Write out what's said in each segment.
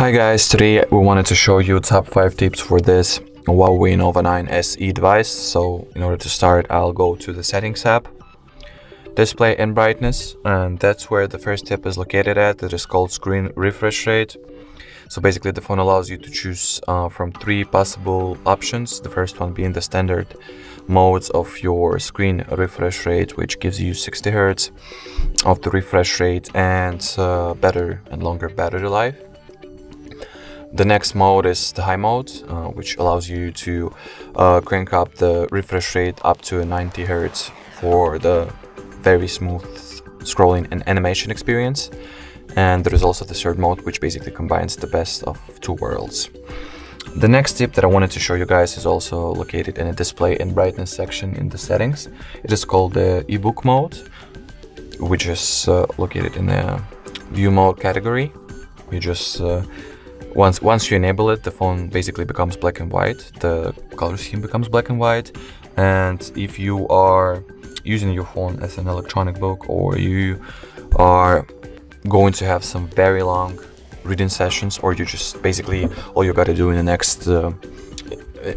Hi guys, today we wanted to show you top 5 tips for this Huawei Nova 9 SE device. So in order to start, I'll go to the settings app, display and brightness, and that's where the first tip is located at. That is called screen refresh rate. So basically the phone allows you to choose uh, from three possible options. The first one being the standard modes of your screen refresh rate, which gives you 60 Hz of the refresh rate and uh, better and longer battery life. The next mode is the high mode, uh, which allows you to uh, crank up the refresh rate up to 90 Hz for the very smooth scrolling and animation experience. And there is also the third mode, which basically combines the best of two worlds. The next tip that I wanted to show you guys is also located in a display and brightness section in the settings. It is called the ebook mode, which is uh, located in the view mode category. You just uh, once once you enable it, the phone basically becomes black and white. The color scheme becomes black and white, and if you are using your phone as an electronic book or you are going to have some very long reading sessions or you just basically all you got to do in the next uh,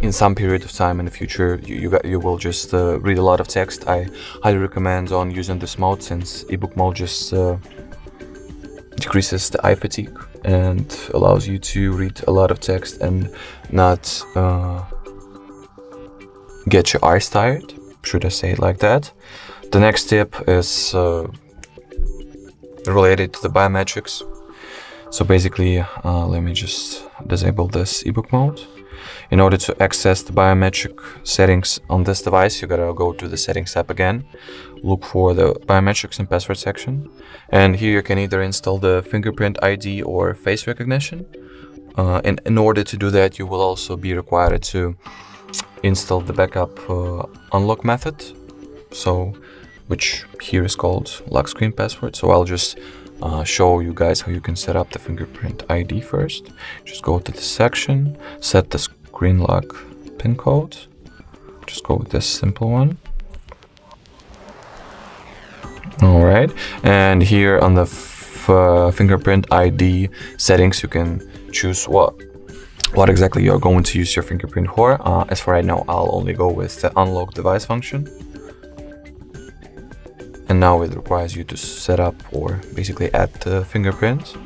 in some period of time in the future you you, got, you will just uh, read a lot of text i highly recommend on using this mode since ebook mode just uh, decreases the eye fatigue and allows you to read a lot of text and not uh, get your eyes tired should i say it like that the next tip is uh, related to the biometrics. So basically, uh, let me just disable this ebook mode. In order to access the biometric settings on this device, you gotta go to the settings app again, look for the biometrics and password section, and here you can either install the fingerprint ID or face recognition. Uh, and in order to do that, you will also be required to install the backup uh, unlock method. So which here is called lock screen password. So I'll just uh, show you guys how you can set up the fingerprint ID first. Just go to the section, set the screen lock pin code. Just go with this simple one. All right, and here on the uh, fingerprint ID settings, you can choose what what exactly you're going to use your fingerprint for. Uh, as for right now, I'll only go with the unlock device function and now it requires you to set up or basically add the fingerprint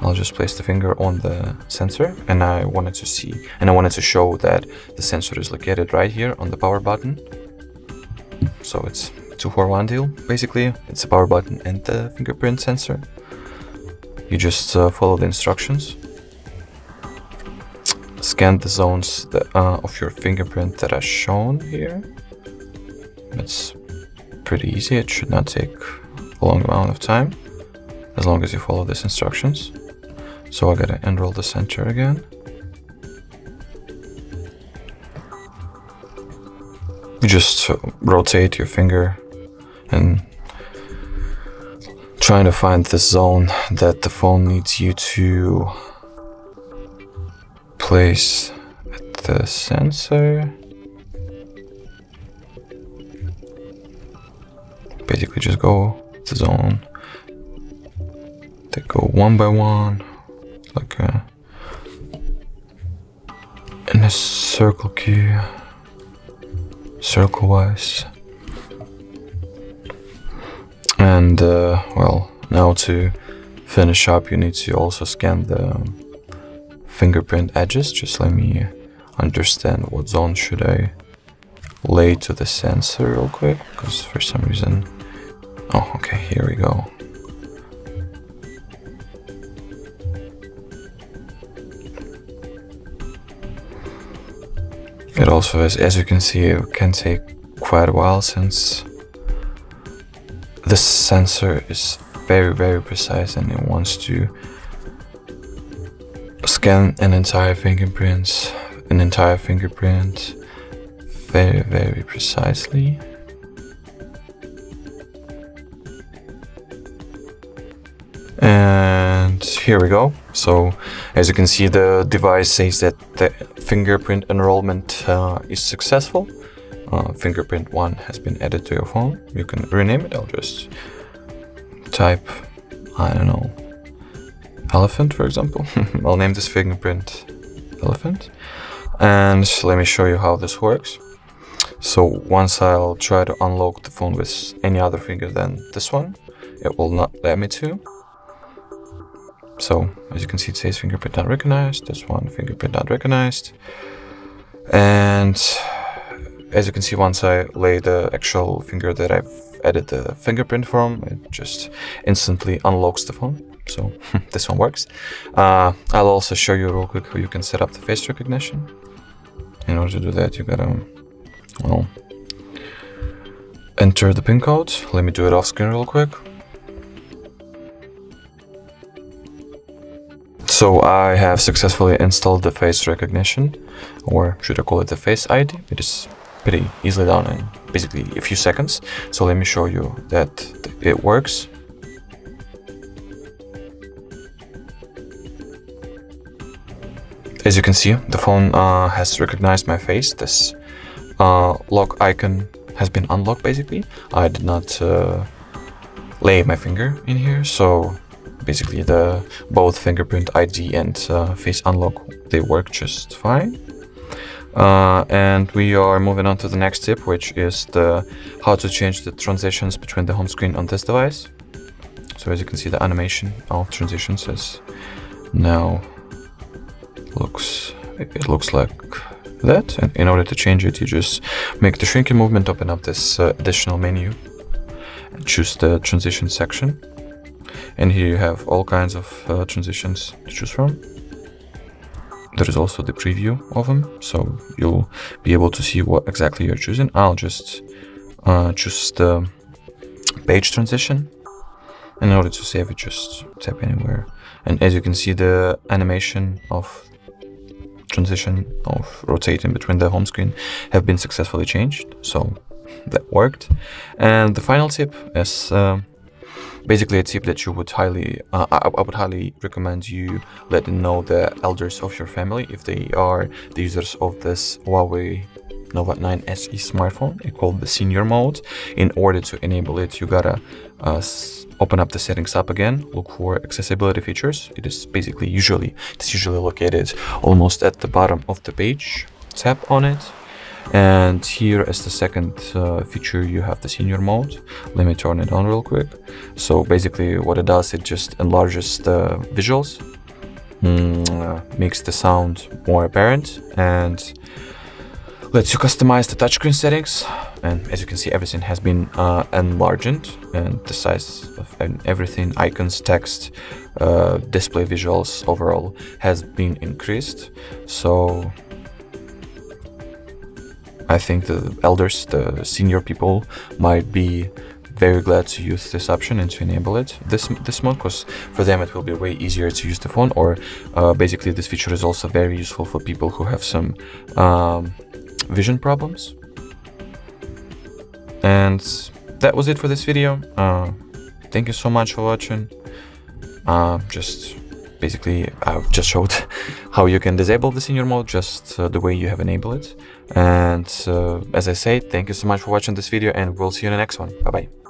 I'll just place the finger on the sensor and I wanted to see and I wanted to show that the sensor is located right here on the power button. So it's two for one deal. Basically it's a power button and the fingerprint sensor. You just uh, follow the instructions. Scan the zones that, uh, of your fingerprint that are shown here. It's pretty easy. It should not take a long amount of time as long as you follow these instructions. So I gotta enroll the center again. You just rotate your finger and trying to find the zone that the phone needs you to place at the sensor. Basically just go to zone. They go one by one, like a, in a circle key, circle wise. And uh, well, now to finish up, you need to also scan the fingerprint edges. Just let me understand what zone should I lay to the sensor real quick, because for some reason Oh, okay, here we go. It also, as, as you can see, it can take quite a while since the sensor is very, very precise and it wants to scan an entire fingerprint, an entire fingerprint very, very precisely. And here we go so as you can see the device says that the fingerprint enrollment uh, is successful uh, fingerprint 1 has been added to your phone you can rename it I'll just type I don't know elephant, for example. I'll name this fingerprint elephant. And let me show you how this works. So once I'll try to unlock the phone with any other finger than this one, it will not let me to. So as you can see, it says fingerprint not recognized. This one, fingerprint not recognized. And as you can see, once I lay the actual finger that I've added the fingerprint from, it just instantly unlocks the phone. So this one works. Uh, I'll also show you real quick how you can set up the face recognition. In order to do that, you gotta, well, enter the pin code. Let me do it off screen real quick. So I have successfully installed the face recognition, or should I call it the face ID? It is pretty easily done in basically a few seconds. So let me show you that it works. As you can see, the phone uh, has recognized my face. This uh, lock icon has been unlocked basically. I did not uh, lay my finger in here, so basically the both fingerprint ID and uh, face unlock they work just fine. Uh, and we are moving on to the next tip, which is the how to change the transitions between the home screen on this device. So as you can see, the animation of transitions is now looks it looks like that. And in order to change it, you just make the shrinking movement, open up this uh, additional menu, and choose the transition section and here you have all kinds of uh, transitions to choose from. There is also the preview of them so you'll be able to see what exactly you're choosing. I'll just uh, choose the page transition. In order to save it just tap anywhere. And as you can see the animation of transition of rotating between the home screen have been successfully changed so that worked. And the final tip is uh, basically a tip that you would highly uh, I, I, would highly recommend you letting know the elders of your family if they are the users of this Huawei Nova 9 SE smartphone. It's called the senior mode. In order to enable it you gotta uh, open up the settings app again look for accessibility features. It is basically usually it's usually located almost at the bottom of the page. Tap on it and here as the second uh, feature you have the senior mode. Let me turn it on real quick. So basically what it does it just enlarges the visuals mm, uh, makes the sound more apparent and lets you customize the touchscreen settings. And as you can see everything has been uh, enlarged and the size of everything icons text uh, display visuals overall has been increased. So I think the elders, the senior people, might be very glad to use this option and to enable it. This this month because for them it will be way easier to use the phone or uh, basically this feature is also very useful for people who have some um, vision problems. And that was it for this video. Uh, thank you so much for watching. Uh, just basically I've just showed how you can disable the senior mode just uh, the way you have enabled it. And uh, as I say thank you so much for watching this video and we'll see you in the next one. Bye bye